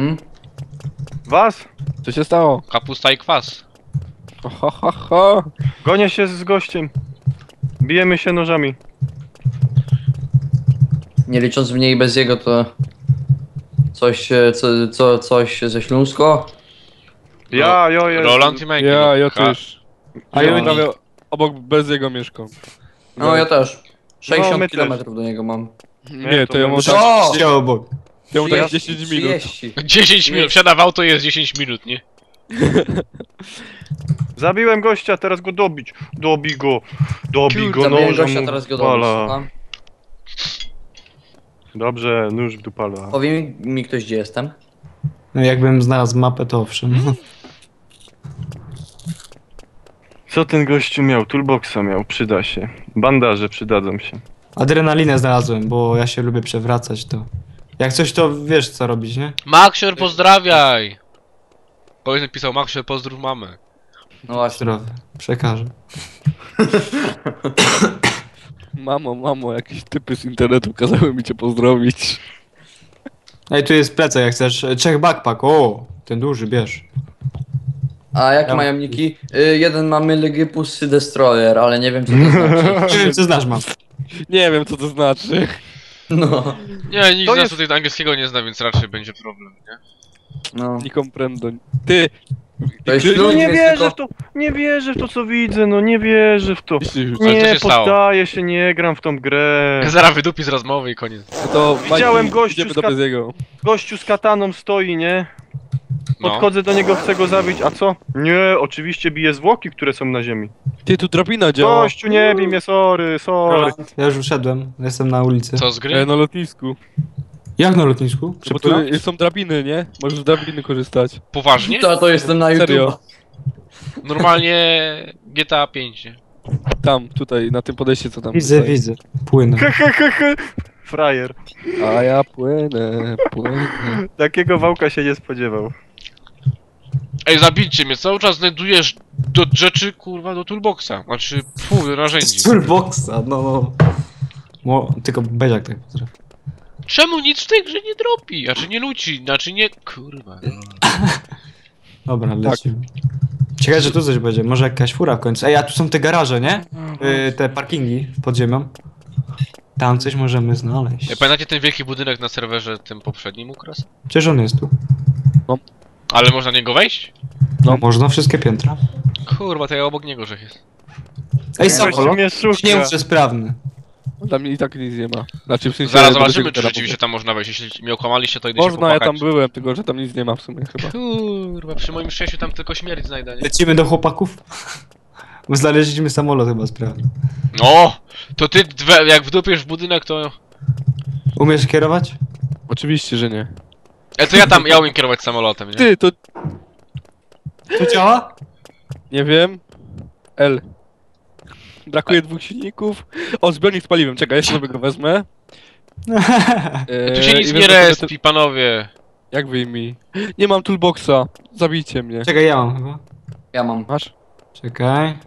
Mm? Was? Co się stało? Kapusta i kwas. Ho, ho, ho. Gonię się z gościem. Bijemy się nożami. Nie licząc mnie i bez jego, to... Coś, e, co, co, coś ze Śląsko? Ja, jo, jest. Roland i Mike. Ja, ja też. A ja prawie obok bez jego mieszkam. No ja też. 60 my km też. do niego mam. Nie, to ja mam będę- tak, O! Chciał obok. Ja mam tak 30, 10 minut. 30. 10 minut, wsiada w auto jest 10 minut, nie? Zabiłem gościa, teraz go dobić. Dobij go. Dobij go Zabiłem nożem. gościa, mu teraz go słucham. Dobrze, nóż w dupala. Powie mi, mi ktoś, gdzie jestem. No jakbym znalazł mapę, to owszem. Co ten gościu miał? Toolboxa miał, przyda się. Bandaże przydadzą się. Adrenalinę znalazłem, bo ja się lubię przewracać, to... Jak coś, to wiesz co robić, nie? Maxior, pozdrawiaj! Powiedz napisał Maxior, pozdrów mamę. No właśnie. Zdrowie. Przekażę. Mamo, mamo, jakieś typy z internetu kazały mi cię pozdrowić. Ej, tu jest plecak, jak chcesz. Czech backpack, o! Ten duży, bierz. A jak Ja- mają niki? Y, jeden mamy Legipus Destroyer, ale nie wiem co to znaczy. Nie wiem, co znasz, mam. Nie wiem co to znaczy. No, Nie, nikt To z nas jest- tutaj angielskiego nie zna, więc raczej będzie problem, nie? no. Nie comprendo. Ty! To jest Ty- No nie wierzę tylko... w to, nie wierzę w to co widzę, no nie wierzę w to. Jeśli- Ale co Nie, się stało? poddaję się, nie gram w tą grę. Zaraz wydupi z rozmowy i koniec. No to Widziałem gościu idziemy z do. Gościu z kataną stoi, nie? No. Podchodzę do niego, chcę go zabić, a co? Nie, oczywiście bije zwłoki, które są na ziemi. Ty, tu drabina działa. Gościu, nie bij mnie, sorry, sorry. Ja już wyszedłem, jestem na ulicy. Co z E, gry? na lotnisku. Jak na lotnisku? Bo tu są drabiny, nie? Możesz z drabiny korzystać. Poważnie? To, to jestem na YouTube. Serio. Normalnie GTA 5, nie? Tam, tutaj, na tym podejście co tam. Widzę, tutaj. widzę. Płynę. Frajer. A ja płynę, płynę. Takiego wałka się nie spodziewał. Ej, zabijcie mnie, cały czas znajdujesz do rzeczy, kurwa, do toolboxa. Znaczy, fu, do narzędzi. Toolboxa, no no. Mo, tylko Beziak tak potrafi. Czemu nic w tej grze nie dropi? Znaczy nie luci, znaczy nie... Kurwa. no. Dobra, lecimy. Ciekawe, że tu coś będzie. Może jakaś fura w końcu. Ej, a tu są te garaże, nie? Y, te parkingi pod ziemią. Tam coś możemy znaleźć. Ej, pamiętacie ten wielki budynek na serwerze tym poprzednim ukras? Przecież on jest tu. Ale można na niego wejść? No, można wszystkie piętra. Kurwa, to ja obok niego że jest. Ej, mnie Nie muszę sprawny. Tam i tak nic nie ma. Znaczy w sensie... Zaraz zobaczymy, czy rzeczywiście tam można wejść. Jeśli mnie okłamaliście, to idę się Można, ja tam byłem, tylko że tam nic nie ma w sumie chyba. Kurwa, przy moim szczęściu tam tylko śmierć znajdę, nie? Lecimy do chłopaków? Bo znaleźliśmy samolot chyba sprawny. No! To ty, dwe, jak wdupiesz w budynek, to... Umiesz kierować? Oczywiście, że nie. E, to ja tam, ja umiem kierować samolotem, nie? Ty, to... To działa? Nie wiem. L. Brakuje dwóch silników. O, zbiornik spaliłem, czekaj, jeszcze sobie go wezmę. Eee, Tu się i nic wezmę nie respi, panowie. Jak wyjmij? Nie mam toolboxa. Zabijcie mnie. Czekaj, ja mam chyba. Ja mam. Masz? Czekaj.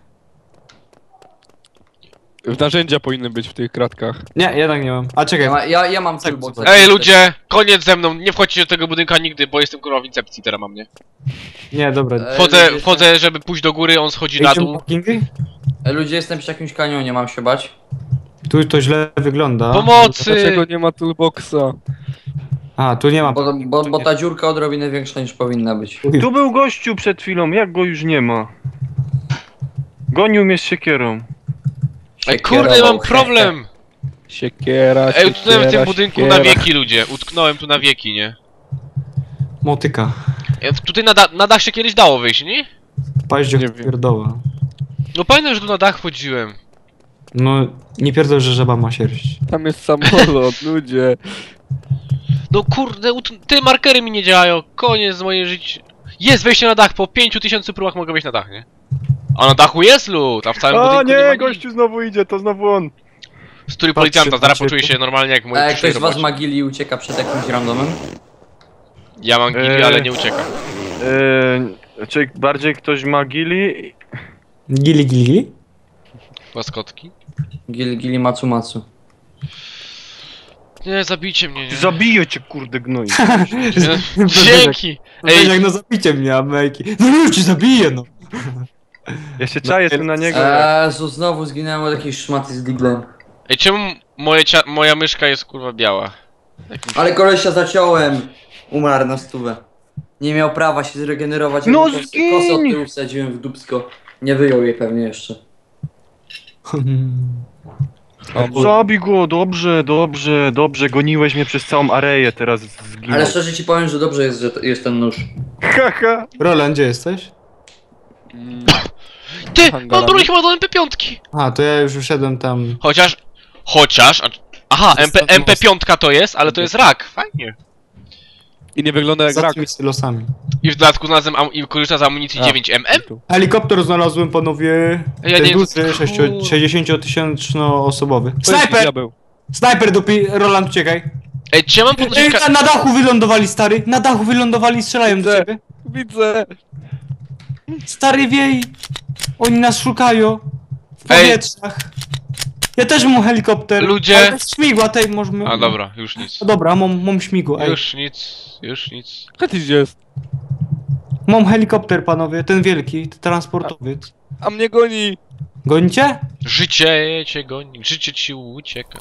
Narzędzia powinny być w tych kratkach. Nie, jednak nie mam. A czekaj. Ja, ma, ja, ja mam Tak, toolboxa. Ej, ludzie! Koniec ze mną, nie wchodźcie do tego budynka nigdy, bo jestem kurwa w incepcji teraz mam, nie? Nie, dobra. Ej, Wchodzę, ludzie, wchodzę, żeby pójść do góry, on schodzi na Idziemy dół. Ej, ludzie, jestem przy jakimś kanionie, mam się bać. Tu to źle wygląda. Pomocy! Dlaczego nie ma toolboxa? A, tu nie ma. Bo, bo, bo ta dziurka odrobinę większa niż powinna być. Tu był gościu przed chwilą, jak go już nie ma? Gonił mnie z siekierą. Ej, kurde, mam problem! Siekiera, Ej, utknąłem w tym siekiera, budynku siekiera. na wieki, ludzie. Utknąłem tu na wieki, nie? Motyka. E, Tutaj na, da na dach się kiedyś dało wyjść, nie? Nie wiem. pierdoła. No pamiętam, że tu na dach chodziłem. No, nie pierdol, że żaba ma sierść. Tam jest samolot, ludzie. No kurde, ut- te markery mi nie działają. Koniec z moje życie. Jest wejście na dach, po 5000 próbach mogę wejść na dach, nie? A na dachu jest lód, a w całym A budynku nie, ma nie, nic. gościu znowu idzie, to znowu on. Strój policjanta, zaraz patrzy, poczuję się normalnie jak w A jak ktoś z was ma gili i ucieka przed jakimś randomem? Ja mam gili, Eee. ale nie uciekam. Eee, czy bardziej ktoś ma gili? Gili, gili, gili? Łaskotki. Gili, gili, macu, macu. Nie, zabijcie mnie, nie. Zabiję cię, kurde gnoj. Nie. Dzięki! Ej, Ej, jak no zabicie mnie, Amejki. No już ci zabiję, no. Ja się czaję tu na niego. Jezu, znowu zginęłem od jakiejś szmaty z diglem. ej czemu moje cia- moja myszka jest kurwa biała? Jakimś... Ale kolesia zaciąłem. Umarł na stówę. Nie miał prawa się zregenerować. No jak kosę- zgiń! Kosę od tyłu wsadziłem w dupsko. Nie wyjął jej pewnie jeszcze. Zabij go, dobrze, dobrze, dobrze. Goniłeś mnie przez całą areję, teraz zginął. Ale szczerze ci powiem, że dobrze jest, że t- jest ten nóż. Haha. Roland, gdzie jesteś? Ty! Mam Hangarami. broń chyba do MP5! A, to ja już wyszedłem tam. Chociaż... Chociaż... a- Aha, MP, Zostawiam MP5 to jest, ale to jest rak, fajnie. I nie wygląda jak Za rak. tymi stylosami. I w dodatku znalazłem am- i korzysta z amunicji A. 9mm? Helikopter znalazłem, panowie. Ja Ten nie- duży, Kur- 60-tysięczno osobowy. To jest Snajper! diabeł. Snajper dupi, Roland, uciekaj. Ej, czy ja mam podnosić Ej, na, na dachu wylądowali, stary. Na dachu wylądowali i strzelają do Widzę. ciebie. Widzę. Stary wiej. Oni nas szukają. W Ej. powietrzach. Ja też mam helikopter. Ludzie. Ale bez śmigła, tej możemy... A dobra, już nic. No dobra, mam, mam śmigło, ej. Już nic, już nic. Gdzie jest? Mam helikopter, panowie, ten wielki, transportowiec. A mnie goni. Gonicie? Życie cię goni, życie ci ucieka.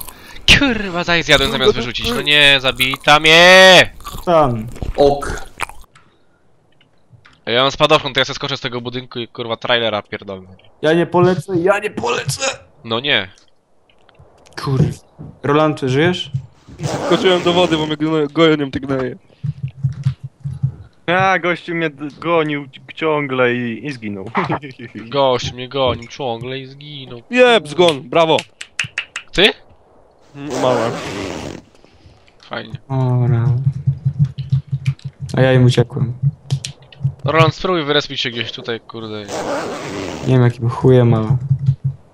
Kurwa, zaj zjadłem zamiast wyrzucić. No nie, zabita mnie! Tam. Ok. Ja mam spadochron, to ja sobie skoczę z tego budynku i kurwa trailera pierdolę. Ja nie polecę, ja nie polecę. No nie. Kur... Roland, żyjesz? Skoczyłem do wody, bo mnie gno- gonią te gnoje. A, gościu mnie d- gonił ciągle i, i zginął. Gość mnie gonił ciągle i zginął. Jeb, zgon, brawo. Ty? Mała. Fajnie. Ora. A ja im uciekłem. Roland, spróbuj wyrespić się gdzieś tutaj, kurde. Nie wiem jakim chujem, ale...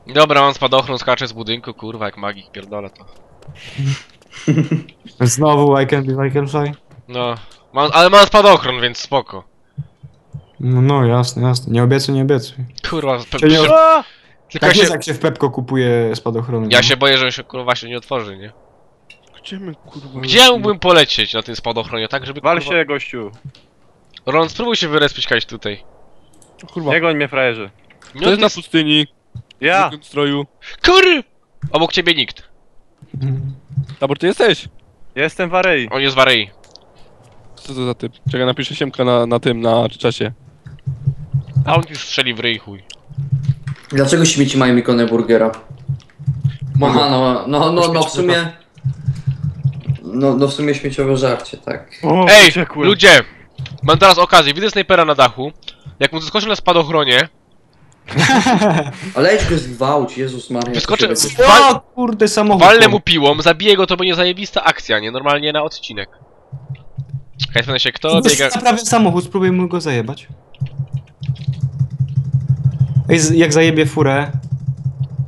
Dobra, mam spadochron, skaczę z budynku, kurwa, jak magik, pierdolę to. Znowu I can be, I can fly? No, mam, ale mam spadochron, więc spoko. No, no jasne, jasne. Nie obiecuj, nie obiecuj. Kurwa, pe- Czyli- A! tylko Tak się, jest jak się w Pepko kupuje spadochrony. ja no. się boję, że on się kurwa się nie otworzy, nie? Gdzie my kurwa? Gdzie mógłbym polecieć na tym spadochronie, tak żeby Wal kurwa... się, gościu. Roland, spróbuj się wyrespić tutaj. Kurwa. Nie goń mnie, frajerze. No, To jest na pustyni. Ja! W stroju. Kur... Obok ciebie nikt. Tabor, ty jesteś? Ja jestem w Arei. On jest w Arei. Co to za typ? Czekaj, napiszę siemka na, na tym, na czacie. A on już strzeli w ryj chuj. Dlaczego śmieci mają ikonę burgera? Aha, no, no, no, no w sumie... No, no w sumie śmieciowe żarcie, tak. O, Ej, uciekłem. ludzie! Mam teraz okazję, widzę snajpera na dachu. Jak mu zaskoczę na spadochronie, Ale idź go zgwałć, Jezus Maria. wyskoczę, to się wal, O kurde, samochód. walnę mu piłą, zabiję go, to będzie zajebista akcja, nie? Normalnie na odcinek. Czekaj, się kto biega... Naprawia samochód, spróbujmy go zajebać. Ej, z- jak zajebie furę...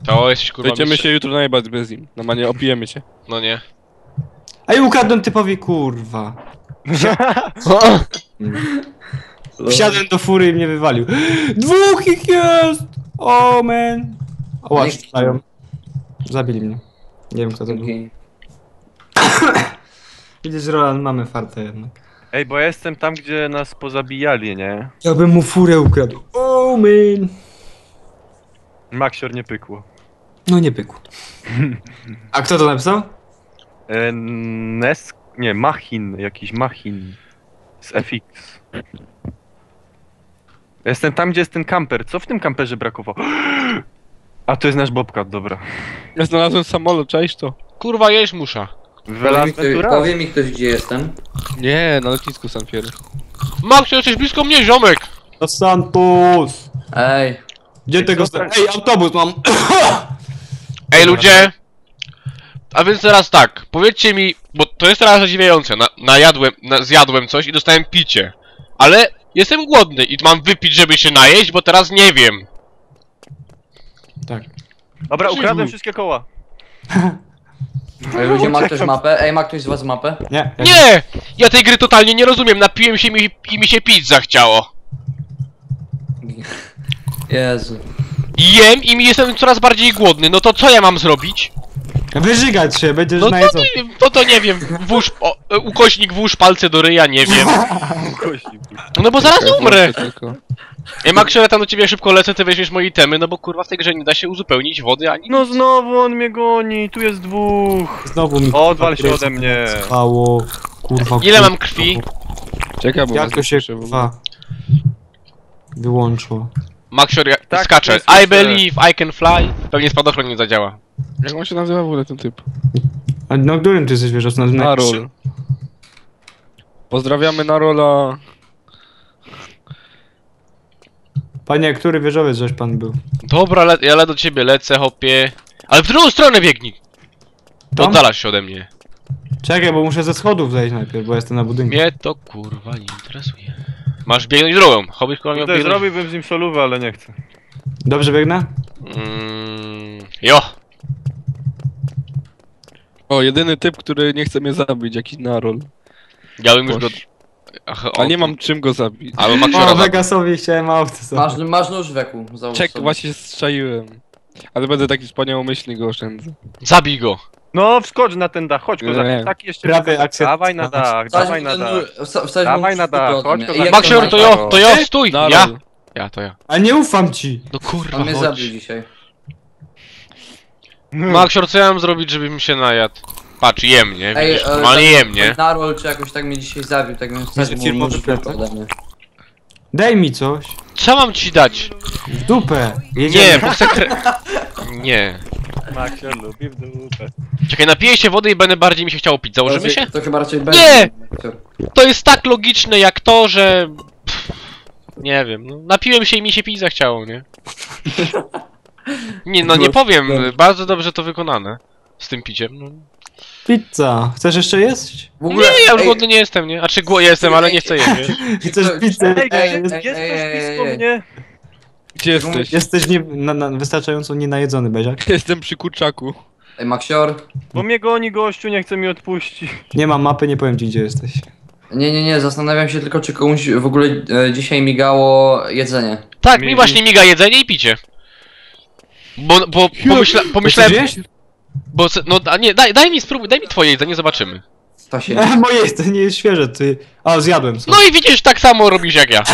To jesteś kurwa Będziemy mistrz... się jutro najebać bez nim. Normalnie opijemy się. No nie. Ej, ukradłem typowi, kurwa. Wsiadłem do fury i mnie wywalił. Dwóch ich jest! O, man. O, Ale- łasz, strzelają. Zabili mnie. Nie wiem, kto to był. Okej. Widzisz, Roland, mamy fartę jednak. Ej, bo ja jestem tam, gdzie nas pozabijali, nie? Ja bym mu furę ukradł. O, man. Maxior nie pykło. No nie pykł. A kto to napisał? E, Nes... Nie, Machin, jakiś Machin. Z FX. Jestem tam, gdzie jest ten kamper. Co w tym kamperze brakowało? A to jest nasz Bobcat, dobra. Ja znalazłem samolot, cześć to. Kurwa, jeść musza. Powie mi, ktoś, powie mi ktoś, gdzie jestem. Nie, na lotnisku Sanfiery. Max, jesteś blisko mnie, ziomek! Los Santos. Ej, Gdzie tego... Ej, autobus mam. Ej, ludzie! A więc teraz tak, powiedzcie mi, bo to jest teraz zadziwiające, na, najadłem, na, zjadłem coś i dostałem picie. Ale jestem głodny i mam wypić, żeby się najeść, bo teraz nie wiem. Tak. Dobra, ukradłem wszystkie koła. Ej, ludzie, ma ktoś mapę? Ej, ma ktoś z was mapę? Nie. ja Nie! Ja tej gry totalnie nie rozumiem, napiłem się mi, i mi się pić zachciało. Jezu. Jem i mi jestem coraz bardziej głodny, no to co ja mam zrobić? Wyżygać się, będziesz No to, najedzony. nie, no to nie wiem, włóż, o, e, ukośnik włóż palce do ryja, nie wiem. No bo zaraz umrę. tylko. Ej, Maxior, ja tam do ciebie szybko lecę, ty weźmiesz moje itemy, no bo kurwa w tej grze nie da się uzupełnić wody ani... No znowu on mnie goni, tu jest dwóch. Znowu mi... Odwal się ode mnie. Spało. Kurwa. Ile mam krwi? Czekaj, bo Jak was to się ogóle. kurwa wyłączyło? Maxior, ja Tak, skaczę. to jest I believe I can fly. Pewnie spadochron nie zadziała. Jak on się nazywa w ogóle ten typ? A no którym ty jesteś zwierzę? Na, na, Narol. Pozdrawiamy Narola. Panie, który wieżowiec żeś pan był? Dobra, le ja le do ciebie lecę, hopie. Ale w drugą stronę biegnij! Tam? oddalasz się ode mnie. Czekaj, bo muszę ze schodów zejść najpierw, bo jestem na budynku. Mnie to kurwa nie interesuje. Masz biegnąć drugą. Hobbyś kurwa miał biegnąć... zrobiłbym z nim solówę, ale nie chcę. Dobrze biegnę? Mm, jo! O, jedyny typ, który nie chce mnie zabić, jakiś Narol. Ja bym już go... Boż. Ach, o, Ale nie mam czym go zabić. Albo O, Maxiora zabił. Vegasowi chciałem auto sobie. Masz, masz nóż weku, załóż Czek, sobie. właśnie się strzaiłem. Ale będę taki wspaniałomyślny go oszczędzę. Zabij go! No, wskocz na ten dach, chodź Nie. kozak. Tak jeszcze. Prawie akcja- Dawaj na dach, Wsadź dawaj mu na ten dach. nóż- wsa- wsadź mu Dawaj nóż na w dach, chodź, ode to za- jak Maxior, to najbardziej. jo, to jo, stój! Narol. Ja! Ja, to ja. A nie ufam ci! No kurwa, On mnie zabił dzisiaj. Maxior, co ja mam zrobić, żebym się najadł? Patrz, jem, nie? Ej, Widzisz? e, tak- jem, nie? Narol czy jakoś tak mnie dzisiaj zabił, tak więc wsadź mu firmowy nóż w dupę plecak? ode mnie. Daj mi coś. Co mam ci dać? W dupę. Nie, bo sekre... Nie. Maxior lubi w dupę. Czekaj, napiję się wody i będę bardziej mi się chciało pić. Założymy Raczej- się? To chyba raczej będzie. Nie! To jest tak logiczne jak to, że... Pff, Nie wiem, no, napiłem się i mi się pić zachciało, nie? Nie, no nie powiem, bardzo dobrze to wykonane. Z tym piciem. No. Pizza. Chcesz jeszcze jeść? W ogóle, Nie, ja już ej, głodny nie jestem, nie? A czy głodny jestem, ale nie chcę jeść, wiesz? Chcesz pizzę? Ej, Ej, jest, ej, jest ej, ktoś ej, blisko ej. mnie. Gdzie jesteś? Jesteś nie, na, na, wystarczająco nienajedzony, Beziak. Jestem przy kurczaku. Ej, Maxior. Bo mnie goni gościu, nie chce mi odpuścić. Nie mam mapy, nie powiem ci gdzie jesteś. Nie, nie, nie, zastanawiam się tylko, czy komuś w ogóle e, dzisiaj migało jedzenie. Tak, Mi- mi właśnie miga jedzenie i picie. Bo, bo pomyśla, pomyślałem, bo, no, a nie, daj, daj mi spróbuj, daj mi twoje jedzenie, zobaczymy. To się. E, moje jest, to nie jest świeże, ty... A, zjadłem sobie. No i widzisz, tak samo robisz jak ja.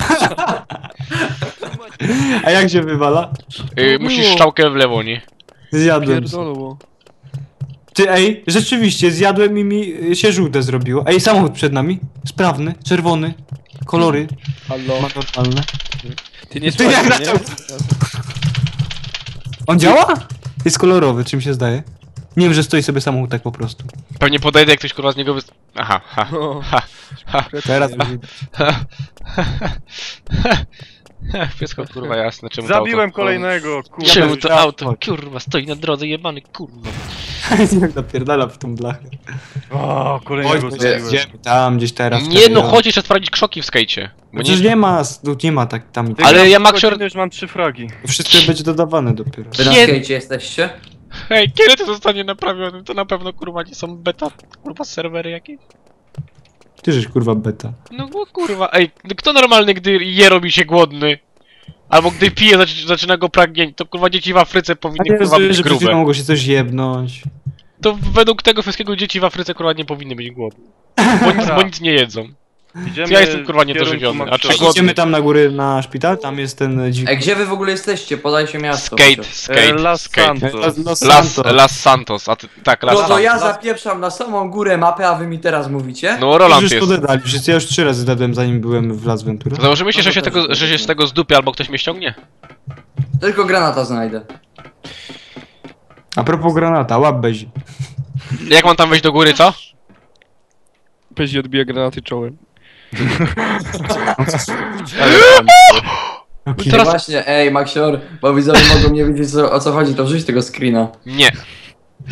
A jak się wywala? Yy, musisz szczałkę w lewo, nie? Zjadłem. Pierdolło. Ty, ej, rzeczywiście, zjadłem i mi y, się żółte zrobiło. Ej, samochód przed nami. Sprawny, czerwony. Kolory. Halo. Ma normalne. Ty nie Ty jak mnie? On działa? Jest kolorowy, czym się zdaje? Nie wiem, że stoi sobie samochód tak po prostu. Pewnie podejdę, jak ktoś kurwa z niego wys... Aha, ha, No. ha, ha, Teraz ha, ha. Wszystko kurwa jasne, czemu to Zabiłem auto... kolejnego, kurwa. Czemu to auto, kurwa, stoi na drodze, jebany, kurwa. Jak napierdala w tą blachę. O, Chodź, kolejnego zabiłem. idziemy tam, gdzieś teraz. Nie no, chodź jeszcze sprawdzić krzoki w skejcie. Bo Przecież nie... nie ma, tu nie ma tak tam. Ty Ale ja godzinę, już mam trzy fragi. Wszystko będzie dodawane dopiero. Wy na Nie. skate jesteście? Hej, kiedy to zostanie naprawione? To na pewno kurwa nie są beta, kurwa serwery jakieś? Ty żeś kurwa beta. No bo kurwa, ej, no kto normalny, gdy je robi się głodny? Albo gdy pije, zac- zaczyna go pragnieć, to kurwa dzieci w Afryce A powinny nie kurwa rozumiem, być że przed chwilą grube. mogło się coś jebnąć. To według tego wszystkiego dzieci w Afryce kurwa nie powinny być głodne. Bo nic, bo nic nie jedzą. Idziemy Ja jestem, kurwa, w kierunku niedożywiony, a czy? Idziemy tam na górę na szpital, tam jest ten dzik. Ej, gdzie wy w ogóle jesteście? Podajcie miasto. Skate, chociaż. skate, E, Las skate. Santos. Los, Los Las, Santos. Las Santos, a ty, tak, Las No to Santos. ja zapieprzam na samą górę mapy, a wy mi teraz mówicie? No Roland Już jest. to dodali, wszyscy ja już trzy razy dodałem zanim byłem w Las Ventura. Założymy się, No że to się, też tego, jest że się z tego zdupie albo ktoś mnie ściągnie? Tylko granata znajdę. A propos granata, łap bezi. Jak mam tam wejść do góry, co? Pezi odbija granaty czołem. Okay. Teraz... Właśnie, ej, Maxior, bo widzowie mogą nie wiedzieć co, o co chodzi, to wrzuć tego screena. Nie.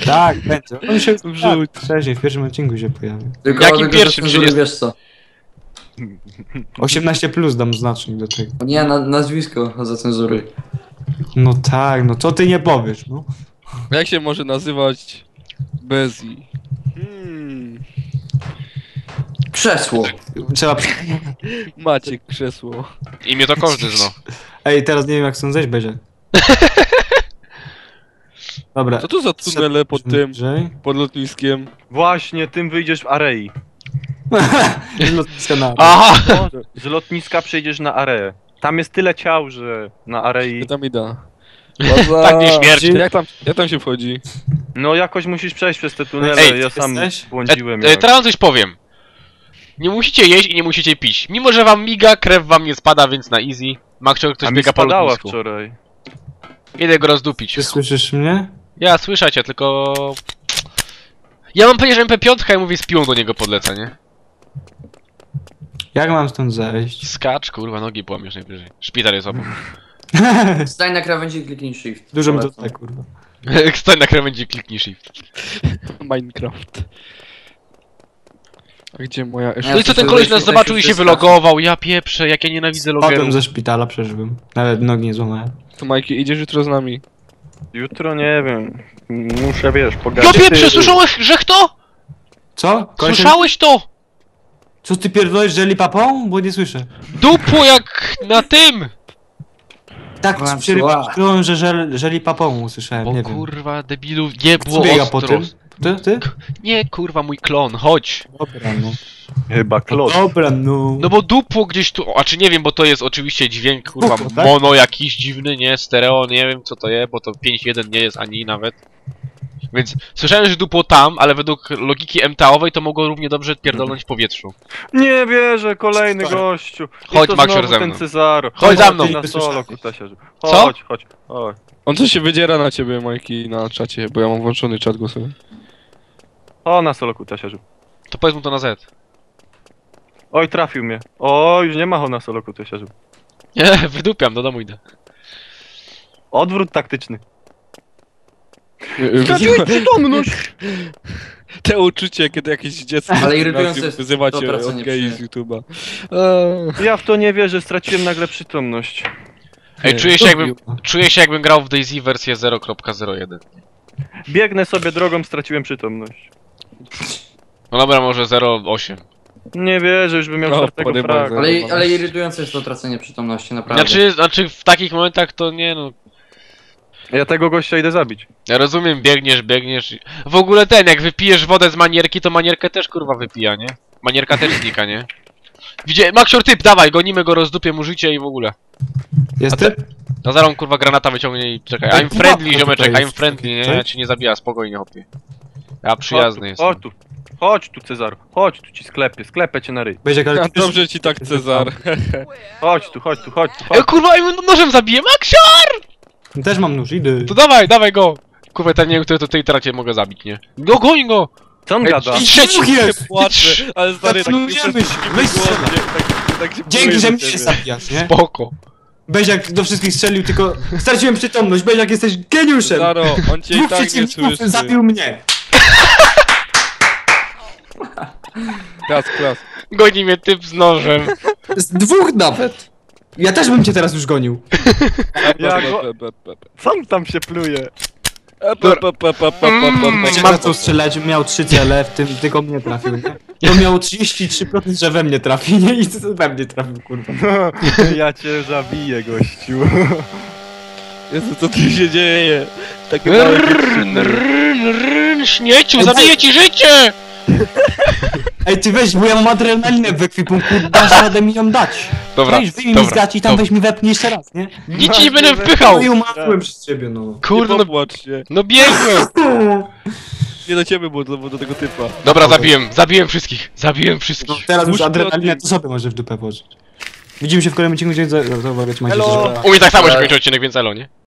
Tak, będzie. On się Wrzuć. tak, wcześniej, w pierwszym odcinku się pojawił. Tylko Jakim tego, cenzury, Przecież- wiesz co? 18 plus dam znacznik do tego. Nie, na, nazwisko za cenzury. No tak, no co ty nie powiesz, no. Jak się może nazywać Bezi? Hmm. Krzesło. Trzeba... przy- Maciek krzesło. Imię to każdy zno. Ej, teraz nie wiem jak stąd zejść będzie. Dobra. Co to za tunele pod tym, Bliżej. pod lotniskiem? Właśnie, tym wyjdziesz w arei. Z lotniska na... Aha! No, z lotniska przejdziesz na areę. Tam jest tyle ciał, że na arei... Tam idę. Tak nie śmierć. Jak tam, jak tam się wchodzi? No jakoś musisz przejść przez te tunele, Ej, ja sam jesteś? błądziłem. E, e, jak- teraz wam coś powiem. Nie musicie jeść i nie musicie pić. Mimo, że wam miga, krew wam nie spada, więc na easy. Makcio, ktoś A mi biega po spadała lotnisku. wczoraj. Idę go rozdupić. Ty słyszysz mnie? Ja słyszę cię, tylko... Ja mam powiedzieć, że MP5 i mówię z piłą do niego podleca, nie? Jak mam stąd zejść? Skacz, kurwa, nogi połamiesz najwyżej. Szpital jest obok. Stań na krawędzi i kliknij shift. Dużo mi to Polecam. tutaj, kurwa. Stań na krawędzi, kliknij shift. Minecraft. A gdzie moja Ja No i co ten koleś nas zobaczył i się wylogował? Ja pieprzę, jak ja nienawidzę Potem logerów. ze szpitala przeżyłem. Nawet nogi nie złamałem. To Majki, idziesz jutro z nami. Jutro nie wiem. Muszę, wiesz, Ja pogadać. pieprze, słyszałeś, że kto? Co? Koleś- Słyszałeś to? Co ty pierdolisz, żeli papą? Bo nie słyszę. Dupu jak na tym! Tak, królą, że żel, żeli papą usłyszałem, Bo nie wiem. kurwa, debilu, nie było biega po tym? Ty? Ty? Nie, kurwa, mój klon, chodź. Dobra, no. Chyba klot. Dobra, no. No bo dupu gdzieś tu, a czy nie wiem, bo to jest oczywiście dźwięk, kurwa, Dupu, tak? mono jakiś dziwny, nie, stereo, nie wiem co to jest, bo to 5.1 nie jest ani nawet. Więc słyszałem, że dupo tam, ale według logiki MTA-owej to mogło równie dobrze pierdolnąć w powietrzu. Nie wierzę, kolejny Stary. gościu. I Chodź, to Maxior, znowu ze ten mną. Cezaro. Chodź za mną. Na solo, kutasiarzu. Co? Chodź, chodź, chodź. On coś się wydziera na ciebie, Majki, na czacie, bo ja mam włączony czat głosowy. O, na solo, kutasiarzu. To powiedz mu to na Z. Oj, trafił mnie. O, już nie ma ho na solo, kutasiarzu. Nie, wydupiam, do domu idę. Odwrót taktyczny. Wyzywa- przytomność! Te uczucie, kiedy jakieś dziecko Ale irytujące jest to od gei z YouTube'a. Eee, Ja w to nie wierzę, straciłem nagle przytomność. Ej, nie, czuję się jakbym, czuję się jakbym grał w DayZ wersję 0.01. Biegnę sobie drogą, straciłem przytomność. No dobra, może 0.8. Nie wierzę, już bym miał No, czwartego fraga. Ale, ale irytujące jest to tracenie przytomności, naprawdę. Znaczy, znaczy w takich momentach to nie no. Ja tego gościa idę zabić. Ja rozumiem, biegniesz, biegniesz. i- W ogóle ten, jak wypijesz wodę z manierki, to manierkę też kurwa wypija, nie? Manierka też znika, nie? Widzie, Maxior typ, dawaj, gonimy go, rozdupię mu życie i w ogóle. Jest ty? No zaraz on, kurwa granata wyciągnie i czekaj. I'm friendly, ziomeczek, tutaj I'm jest. friendly, nie? Ja cię nie zabija, spokojnie hopie. Ja przyjazny jestem. Chodź tu, chodź tu Cezaro, chodź tu ci sklepie, sklepę cię na ryj. Będzie A dobrze ci tak, Cezar. Chodź tu, chodź tu, chodź tu, Ej, chodź. kurwa, ej, nożem zabiję, Maxior! Też mam nóż, idę. To dawaj, dawaj go! Kurwa, ten nie wiem, który to tej tracie mogę zabić, nie? No goń go! Co on Ej, gada? i trzeci! Jest! Płaczę, ale stary, tak się? Tak, tak się Dzięki, że mnie ciebie. zabijasz, nie? Spoko. Beziak do wszystkich strzelił, tylko straciłem przytomność. Beziak, jesteś geniuszem! Zaro, on cię i tak nie słyszy. zabił mnie! Klas, klas. Goni mnie typ z nożem. Z dwóch nawet! Ja też bym cię teraz już gonił. Ja go- Sam tam się pluje. Beziak zaczął strzelać, miał trzy cele, w tym tylko mnie trafił, nie? To miał 33%, że we mnie trafi, nie? I to we mnie trafił, kurwa. Ja cię zabiję, gościu. Jezu, co tu się dzieje? Takie małe rrrn, Śmieciu, zabiję ci życie! Ej, ty weź, bo ja mam adrenalinę w ekwipunku, dasz radę mi ją dać. Dobra, Weź, wyjmij mi z dobra. gaci i tam dobra. weź mi wepnij jeszcze raz, nie? Nic ci nie będę No wpychał! i umarłem przez ciebie, no. Kurde, no, no biegłem! Nie do ciebie, bo do, do tego typa. Dobra, zabiłem, zabiłem wszystkich, zabiłem wszystkich. Teraz już adrenalinę to sobie może w dupę włożyć. Widzimy się w kolejnym odcinku, gdzie za- Elo. że... U mnie tak samo się kończy odcinek, więc elo, nie?